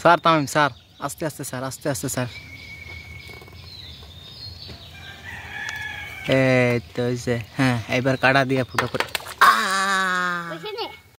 sir Tamim sir আস্তে আস্তে sir আস্তে আস্তে স্যার এই তো হয়েছে হ্যাঁ এবার কাটা দিয়ে ফুটো করে